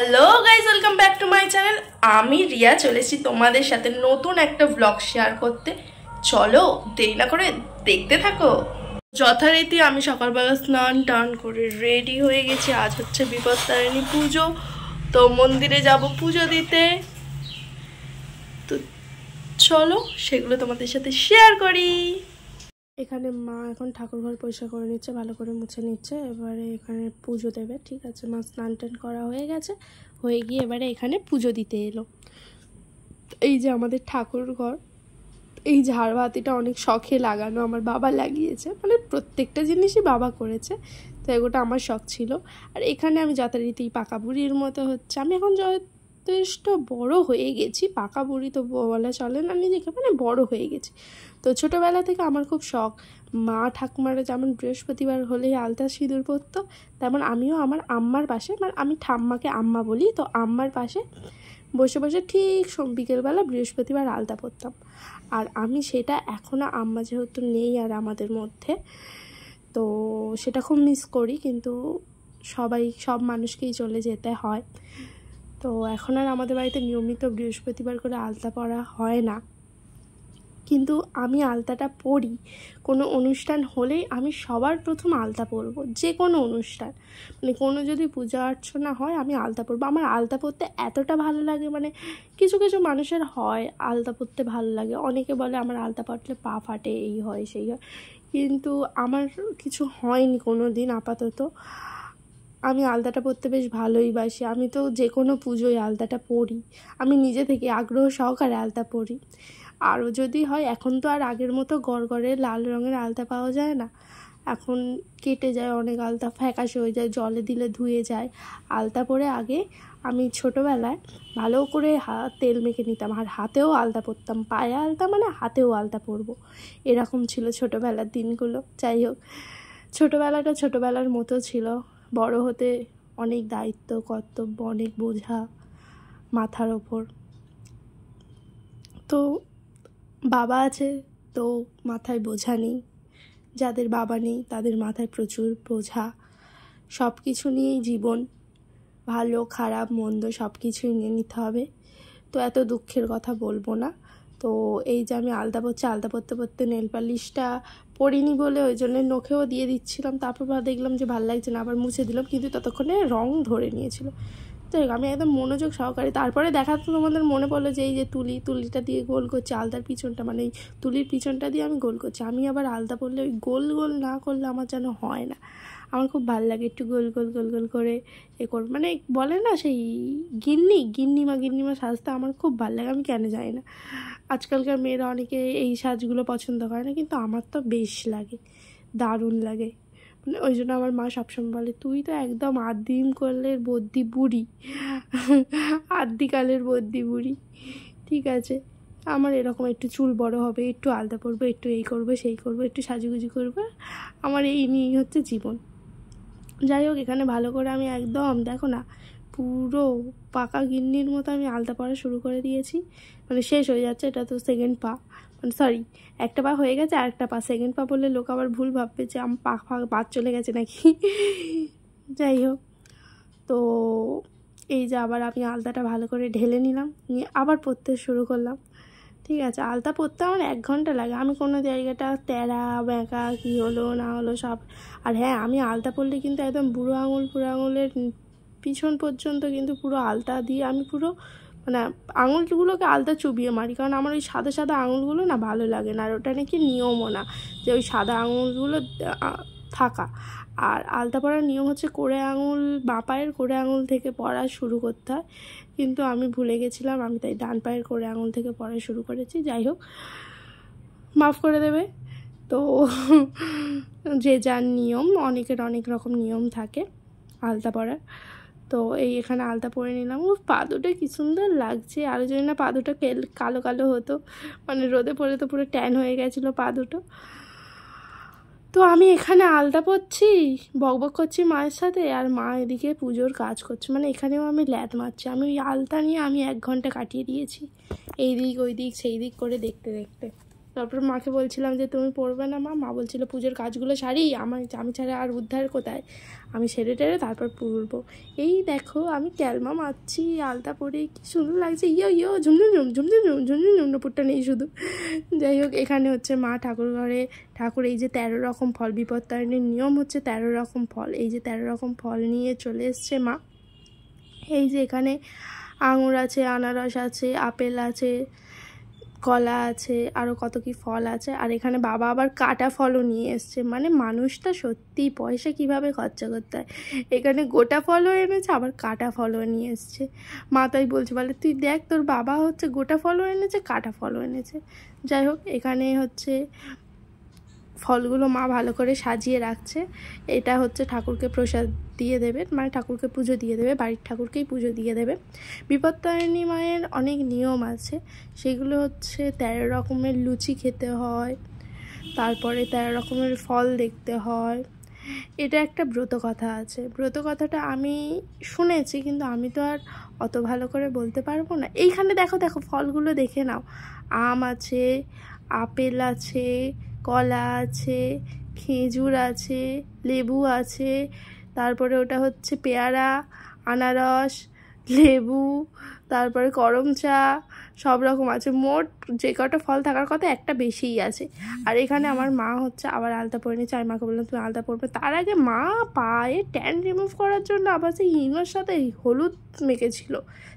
Hello guys welcome back to my channel আমি রিয়া চলেছি তোমাদের সাথে নতুন একটা ব্লগ শেয়ার করতে। চলো, দেরি না করে দেখতে থাকো। যথারীতি আমি সকালবেলা স্নান টান করে রেডি হয়ে গেছি। আজ হচ্ছে বিপত্তারিণী পুজো। তো মন্দিরে যাব পুজো দিতে। তো চলো, সেগুলো তোমাদের সাথে শেয়ার করি। এখানে মা এখন ঠাকুর ঘর পরিষ্কার করে নিচ্ছে, ভালো করে মুছে নিচ্ছে। এবারে এখানে পুজো দেবে, ঠিক আছে? মা স্নান টান করা হয়ে গেছে, হয়ে গিয়ে এবারে এখানে পুজো দিতে এলো। এই যে আমাদের ঠাকুর ঘর এই ঝাড়বাতিটা অনেক শখে লাগানো আমার বাবা লাগিয়েছে। মানে প্রত্যেকটা জিনিসই বাবা করেছে তো এগোটা আমার শখ ছিল। আর এখানে আমি যথারীতি পাকা বুড়ির মতো হচ্ছে। আমি এখন যথেষ্ট বড় হয়ে গেছি। পাকা বুড়ি তো বলা চলে না নিজেকে মানে বড় হয়ে গেছি। তো ছোটোবেলা থেকে আমার খুব শখ। মা ঠাকুমারা যেমন বৃহস্পতিবার হলেই আলতা সিঁদুর পরতো, তেমন আমিও আমার আম্মার পাশে মানে আমি ঠাম্মাকে আম্মা বলি, তো আম্মার পাশে বসে বসে ঠিক বিকেলবেলা বৃহস্পতিবার আলতা পরতাম। আর আমি সেটা এখনও আম্মা যেহেতু নেই আর আমাদের মধ্যে, তো সেটা খুব মিস করি, কিন্তু সবাই, সব মানুষকেই চলে যেতে হয়। তো এখন আর আমাদের বাড়িতে নিয়মিত বৃহস্পতিবার করে আলতা পরা হয় না। কিন্তু আমি আলতাটা পরি। কোনো অনুষ্ঠান হলেই আমি সবার প্রথম আলতা পরবো যে কোনো অনুষ্ঠান। মানে কোনো যদি পূজা অর্চনা হয়, আমি আলতা পরবো। আমার আলতা পরতে এতটা ভালো লাগে মানে কিছু কিছু মানুষের হয় আলতা পরতে ভালো লাগে। অনেকে বলে আমার আলতা পরলে পা ফাটে, এই হয়, সেই হয়। কিন্তু আমার কিছু হয়নি কোনো দিন আপাতত। আমি আলতাটা পরতে বেশ ভালোই বাসি। আমি তো যে কোনো পুজোয় আলতাটা পরি। আমি নিজে থেকে আগ্রহ সহকারে আলতা পরি। আরও যদি হয়, এখন তো আর আগের মতো গড়গড়ে লাল রঙের আলতা পাওয়া যায় না। এখন কেটে যায়, অনেক আলতা ফ্যাকাশে হয়ে যায়, জলে দিলে ধুয়ে যায়। আলতা পরে আগে আমি ছোটোবেলায় ভালো করে হাত তেল মেখে নিতাম। আর হাতেও আলতা পরতাম। পায়ে আলতা মানে হাতেও আলতা পরবো। এরকম ছিল ছোটোবেলার দিনগুলো। যাই হোক, ছোটোবেলাটা ছোটোবেলার মতো ছিল। বড় হতে অনেক দায়িত্ব, কর্তব্য, অনেক বোঝা মাথার ওপর। তো বাবা আছে, তো মাথায় বোঝা নেই। যাদের বাবা নেই, তাদের মাথায় প্রচুর বোঝা। সব কিছু নিয়েই জীবন ভালো, খারাপ, মন্দ সব কিছুই নিয়ে নিতে হবে। তো এত দুঃখের কথা বলব না। তো এই যে আমি আলতা পরছি আলতা পরতে পরতে নেল পালিশটা পরিনি বলে ওই জন্য নখেও দিয়ে দিচ্ছিলাম। তারপর দেখলাম যে ভালো লাগছে না, আবার মুছে দিলাম। কিন্তু ততক্ষণে রং ধরে নিয়েছিল। হোক, আমি একদম মনোযোগ সহকারে, তারপরে দেখা তো তোমাদের মনে পড়ল যে এই যে তুলি, তুলিটা দিয়ে গোল করছে, আলতার পিছনটা মানে এই তুলির পিছনটা দিয়ে আমি গোল করছি। আমি আবার আলতা পড়লে ওই গোল গোল না করলে আমার যেন হয় না। আমার খুব ভালো লাগে একটু গোল গোল গোল গোল করে এ কর মানে বলে না সেই গিন্নি, গিন্নিমা গিন্নিমা সাজতে আমার খুব ভালো লাগে, আমি কেন জানি না। আজকালকার মেয়েরা অনেকে এই সাজগুলো পছন্দ করে না, কিন্তু আমার তো বেশ লাগে, দারুণ লাগে। মানে ওই জন্য আমার মা সবসময় বলে, তুই তো একদম আদিম করলের বদ্যি বুড়ি আদিকালের বদ্যি বুড়ি। ঠিক আছে, আমার এরকম একটু চুল বড় হবে, একটু আলাদা পরবো, একটু এই করব, সেই করব, একটু সাজুগুজু করব, আমার এই নিয়েই হচ্ছে জীবন। যাই হোক, এখানে ভালো করে আমি একদম, দেখো না, পুরো পাকা গিন্নির মতো আমি আলতা পরা শুরু করে দিয়েছি। মানে শেষ হয়ে যাচ্ছে, এটা তো সেকেন্ড পা। মানে সরি একটা পা হয়ে গেছে আর একটা পা। সেকেন্ড পা বললে লোক আবার ভুল ভাববে যে আমার পা ফা বাদ চলে গেছে নাকি। যাই হোক, তো এই যে আবার আমি আলতাটা ভালো করে ঢেলে নিলাম, নিয়ে আবার পরতে শুরু করলাম। ঠিক আছে আলতা পরতে আমার এক ঘণ্টা লাগে। আমি কোনো জায়গাটা তেরা, ব্যাঁকা, কী হলো, না হলো, সব আর হ্যাঁ আমি আলতা পরলে কিন্তু একদম বুড়ো আঙুল পুরো আঙুলের পিছন পর্যন্ত কিন্তু পুরো আলতা দিয়ে আমি পুরো মানে আঙুলগুলোকে আলতা চুবিয়ে মারি। কারণ আমার ওই সাদা সাদা আঙুলগুলো না ভালো লাগে না, আর ওটা নাকি নিয়মও না যে ওই সাদা আঙুলগুলো থাকা। আর আলতা পড়ার নিয়ম হচ্ছে কোড়ে আঙুল, বাঁ পায়ের কোড়ে আঙুল থেকে পড়া শুরু করতে হয়। কিন্তু আমি ভুলে গেছিলাম, আমি তাই ডান পায়ের কোড়ে আঙুল থেকে পড়া শুরু করেছি। যাই হোক, মাফ করে দেবে। তো যে যার নিয়ম, অনেকের অনেক রকম নিয়ম থাকে আলতা পড়ার তো এই এখানে আলতা পরে নিলাম। ও পা দুটো কী সুন্দর লাগছে। আরও যদি না পা দুটো কালো কালো হতো মানে রোদে পড়ে তো পুরো ট্যান হয়ে গেছিল পা দুটো। তো আমি এখানে আলটা পরছি বকবক করছি মায়ের সাথে, আর মা এদিকে পুজোর কাজ করছে। মানে এখানেও আমি ল্যাদ মারছি। আমি ওই আলতা নিয়ে আমি এক ঘণ্টা কাটিয়ে দিয়েছি। এই দিক ওই দিক সেই দিক করে দেখতে দেখতে। তারপর মাকে বলছিলাম যে, তুমি পড়বে না মা? মা বলছিল, পুজোর কাজগুলো সারি আমার আমি ছাড়া আর উদ্ধার কোথায়? আমি সেরে টেরে তারপর পড়ব। এই দেখো, আমি ক্যালমা মারছি, আলতা পরে, কি সুন্দর লাগছে। ইয়ো ইয়ো ঝুমঝুম ঝুম ঝুমঝুম ঝুম ঝুমঝুম ঝুম, নুপুরটা নেই শুধু। যাই হোক, এখানে হচ্ছে মা ঠাকুর ঘরে, ঠাকুর এই যে তেরো রকম ফল বিপত্তারণের নিয়ম হচ্ছে তেরো রকম ফল। এই যে তেরো রকম ফল নিয়ে চলে এসছে মা। এই যে এখানে আঙুর আছে, আনারস আছে, আপেল আছে কলা আছে আরও কত কি ফল আছে, আর এখানে বাবা আবার কাটা ফলও নিয়ে এসছে। মানে মানুষটা সত্যি পয়সা কীভাবে খরচা করতে হয়? এখানে গোটা ফলও এনেছে, আবার কাটা ফলও নিয়ে এসছে। মা তাই বলছে, বলে, তুই দেখ, তোর বাবা হচ্ছে গোটা ফলও এনেছে, কাটা ফলও এনেছে। যাই হোক, এখানে হচ্ছে ফলগুলো মা ভালো করে সাজিয়ে রাখছে। এটা হচ্ছে ঠাকুরকে প্রসাদ দিয়ে দেবে মানে ঠাকুরকে পুজো দিয়ে দেবে, বাড়ির ঠাকুরকেই পুজো দিয়ে দেবে। বিপত্তারিণী মায়ের অনেক নিয়ম আছে, সেগুলো হচ্ছে তেরো রকমের লুচি খেতে হয়, তারপরে তেরো রকমের ফল দেখতে হয় এটা একটা ব্রত কথা আছে। ব্রত কথাটা আমি শুনেছি, কিন্তু আমি তো আর অত ভালো করে বলতে পারব না। এইখানে দেখো দেখো, ফলগুলো দেখে নাও। আম আছে, আপেল আছে, কলা আছে, খেজুর আছে, লেবু আছে, তারপরে ওটা হচ্ছে পেয়ারা, আনারস লেবু, তারপরে করম চা, সব রকম আছে। মোট যে কটা ফল থাকার কথা একটা বেশিই আছে। আর এখানে আমার মা হচ্ছে আবার আলতা পরে নিচ্ছে আমি মাকে বললাম, তুমি আলতা পরবে? তার আগে মা পায়ে ট্যান রিমুভ করার জন্য আবার সেই হিঙোর সাথে হলুদ মেখেছিল।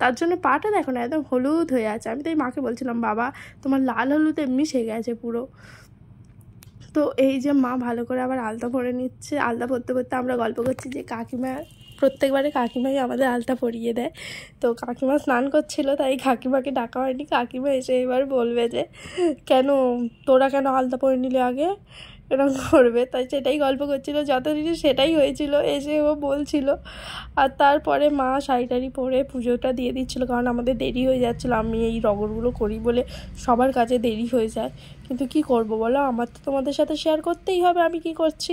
তার জন্য পাটা দেখো না, একদম হলুদ হয়ে আছে। আমি তাই মাকে বলছিলাম, বাবা, তোমার লাল হলুদে মিশে গেছে পুরো। তো এই যে মা ভালো করে আবার আলতা পরে নিচ্ছে। আলতা পরতে পরতে আমরা গল্প করছি যে কাকিমা প্রত্যেকবারে কাকিমাই আমাদের আলতা পরিয়ে দেয়। তো কাকিমা স্নান করছিল, তাই কাকিমাকে ডাকা হয়নি। কাকিমা এসে এবার বলবে যে, কেন? তোরা কেন আলতা পরে নিলে আগে? এরকম করবে। তাই সেটাই গল্প করছিল। যতদিন সেটাই হয়েছিল, এসে ও বলছিল। আর তারপরে মা শাড়ি টাড়ি পরে পুজোটা দিয়ে দিচ্ছিল, কারণ আমাদের দেরি হয়ে যাচ্ছিল। আমি এই রগরগুলো করি বলে সবার কাছে দেরি হয়ে যায়। কিন্তু কি করব বলো? আমার তো তোমাদের সাথে শেয়ার করতেই হবে, আমি কি করছি?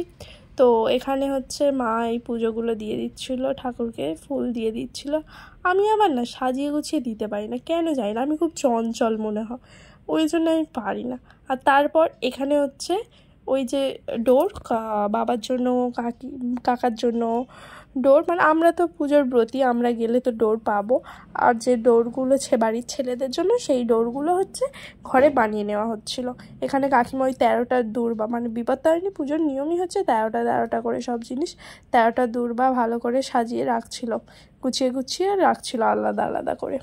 তো এখানে হচ্ছে মা এই পুজোগুলো দিয়ে দিচ্ছিল, ঠাকুরকে ফুল দিয়ে দিচ্ছিল। আমি আবার না সাজিয়ে গুছিয়ে দিতে পারি না, কেন যাই না, আমি খুব চঞ্চল মনে হয়, ওই জন্য আমি পারি না। আর তারপর এখানে হচ্ছে ওই যে ডোর বাবার জন্য, কাকি, কাকার জন্য ডোর মানে আমরা তো পুজোর ব্রতী, আমরা গেলে তো ডোর পাবো। আর যে ডোরগুলো ছে বাড়ির ছেলেদের জন্য, সেই ডোরগুলো হচ্ছে ঘরে বানিয়ে নেওয়া হচ্ছিল। এখানে কাকিমা ওই তেরোটা দূর্বা মানে বিপদ বিপত্তারিণী পুজোর নিয়মই হচ্ছে তেরোটা তেরোটা করে সব জিনিস, তেরোটা দূর্বা ভালো করে সাজিয়ে রাখছিল। গুছিয়ে গুছিয়ে রাখছিল আলাদা আলাদা করে।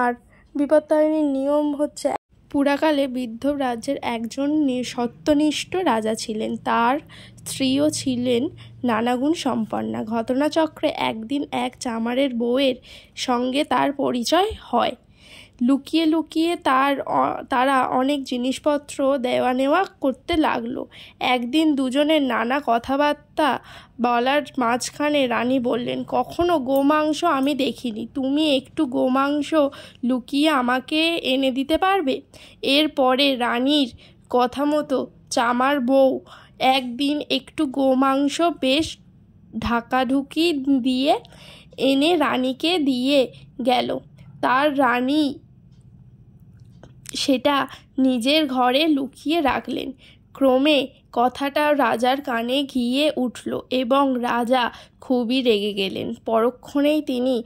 আর বিপত্তারিণীর নিয়ম হচ্ছে পুরাকালে বৃদ্ধ রাজ্যের একজন সত্যনিষ্ঠ রাজা ছিলেন। তার স্ত্রীও ছিলেন নানাগুণ সম্পন্না। ঘটনাচক্রে একদিন এক চামারের বউয়ের সঙ্গে তার পরিচয় হয়। লুকিয়ে লুকিয়ে তার তারা অনেক জিনিসপত্র দেওয়া নেওয়া করতে লাগল। একদিন দুজনের নানা কথাবার্তা বলার মাঝখানে রানী বললেন, কখনো গোমাংস আমি দেখিনি। তুমি একটু গোমাংস লুকিয়ে আমাকে এনে দিতে পারবে? এরপরে রানীর কথা মতো চামার বউ একদিন একটু গোমাংস বেশ ঢাকাঢুকি দিয়ে এনে রানীকে দিয়ে গেল। তার রানী সেটা নিজের ঘরে লুকিয়ে রাখলেন। ক্রমে কথাটা রাজার কানে গিয়ে উঠল এবং রাজা খুবই রেগে গেলেন। পরক্ষণেই তিনি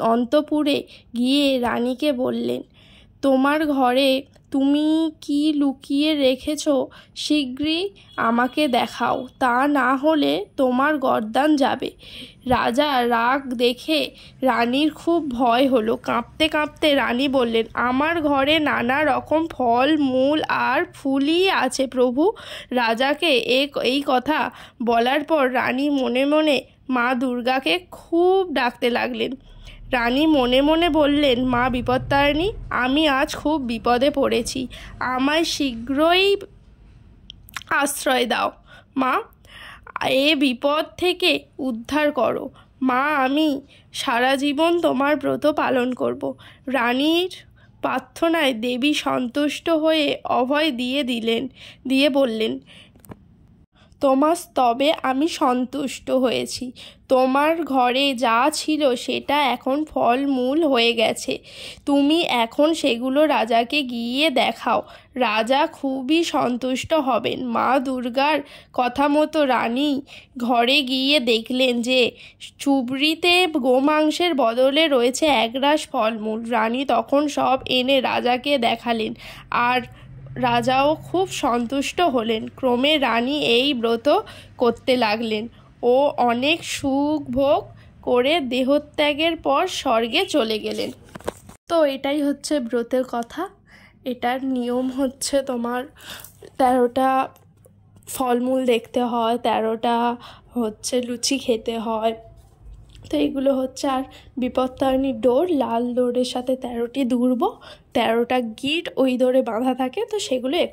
অন্তপুরে গিয়ে রানীকে বললেন তোমার ঘরে তুমি কি লুকিয়ে রেখেছ, শীঘ্রই আমাকে দেখাও। তা না হলে তোমার গরদান যাবে। রাজা রাগ দেখে রানীর খুব ভয় হলো। কাঁপতে কাঁপতে রানী বললেন, আমার ঘরে নানা রকম ফল, মূল আর ফুলই আছে প্রভু। রাজাকে এই কথা বলার পর রানী মনে মনে মা দুর্গাকে খুব ডাকতে লাগলেন। রানী মনে মনে বললেন, মা বিপত্তারিণী, আমি আজ খুব বিপদে পড়েছি। আমায় শীঘ্রই আশ্রয় দাও। মা, এ বিপদ থেকে উদ্ধার করো। মা, আমি সারা জীবন তোমার ব্রত পালন করব। রানীর প্রার্থনায় দেবী সন্তুষ্ট হয়ে অভয় দিয়ে দিলেন, দিয়ে বললেন তোমার স্তবে আমি সন্তুষ্ট হয়েছি। তোমার ঘরে যা ছিল সেটা এখন ফলমূল হয়ে গেছে। তুমি এখন সেগুলো রাজাকে গিয়ে দেখাও। রাজা খুবই সন্তুষ্ট হবেন। মা দুর্গার কথা মতো রানী ঘরে গিয়ে দেখলেন যে, চুবড়িতে গোমাংসের বদলে রয়েছে একরাশ ফলমূল। রানী তখন সব এনে রাজাকে দেখালেন। আর রাজাও খুব সন্তুষ্ট হলেন। ক্রমে রানী এই ব্রত করতে লাগলেন ও অনেক সুখ ভোগ করে দেহত্যাগের পর স্বর্গে চলে গেলেন। তো এটাই হচ্ছে ব্রতের কথা। এটার নিয়ম হচ্ছে তোমার তেরোটা ফলমূল দেখতে হয়, তেরোটা হচ্ছে লুচি খেতে হয় তো এইগুলো হচ্ছে, আর বিপত্তারিণী ডোর, লাল ডোরের সাথে তেরোটি দুর্ব, তেরোটা গিট ওই দোরে বাঁধা থাকে, তো সেগুলো এক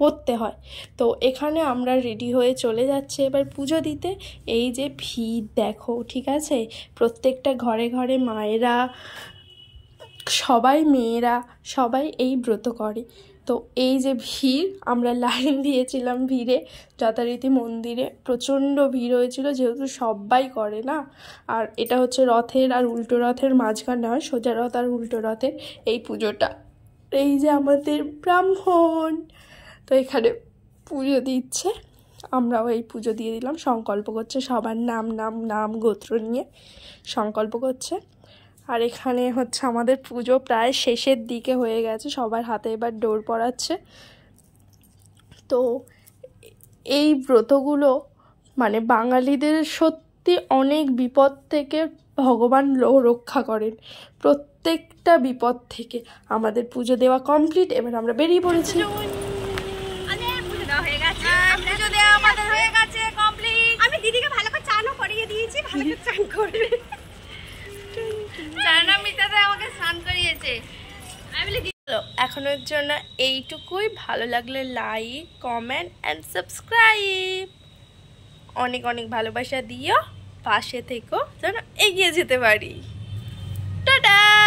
পড়তে হয়। তো এখানে আমরা রেডি হয়ে চলে যাচ্ছে এবার পুজো দিতে। এই যে ভিড় দেখো, ঠিক আছে? প্রত্যেকটা ঘরে ঘরে মায়েরা, সবাই মেয়েরা, সবাই এই ব্রত করে। তো এই যে ভিড়, আমরা লাইন দিয়েছিলাম ভিড়ে, যথারীতি মন্দিরে। প্রচণ্ড ভিড় হয়েছিল, যেহেতু সবাই করে না। আর এটা হচ্ছে রথের আর উল্টো রথের মাঝখানে হয় সোজা রথ আর উল্টো রথের এই পুজোটা। এই যে আমাদের ব্রাহ্মণ। তো এখানে পুজো দিচ্ছে। আমরাও এই পুজো দিয়ে দিলাম। সংকল্প করছে সবার নাম নাম নাম, গোত্র নিয়ে সংকল্প করছে। আর এখানে হচ্ছে আমাদের পুজো প্রায় শেষের দিকে হয়ে গেছে, সবার হাতে এবার ডোর পড়াচ্ছে। তো এই ব্রতগুলো মানে বাঙালিদের সত্যি অনেক বিপদ থেকে ভগবান রক্ষা করেন, প্রত্যেকটা বিপদ থেকে। আমাদের পুজো দেওয়া কমপ্লিট এবার আমরা বেরিয়ে পড়েছি। আজকের জন্য এইটুকুই। ভালো লাগলে লাইক কমেন্ট অ্যান্ড সাবস্ক্রাইব অনেক অনেক ভালোবাসা দিও। পাশে থেকো, যেন এগিয়ে যেতে পারি। টাটা!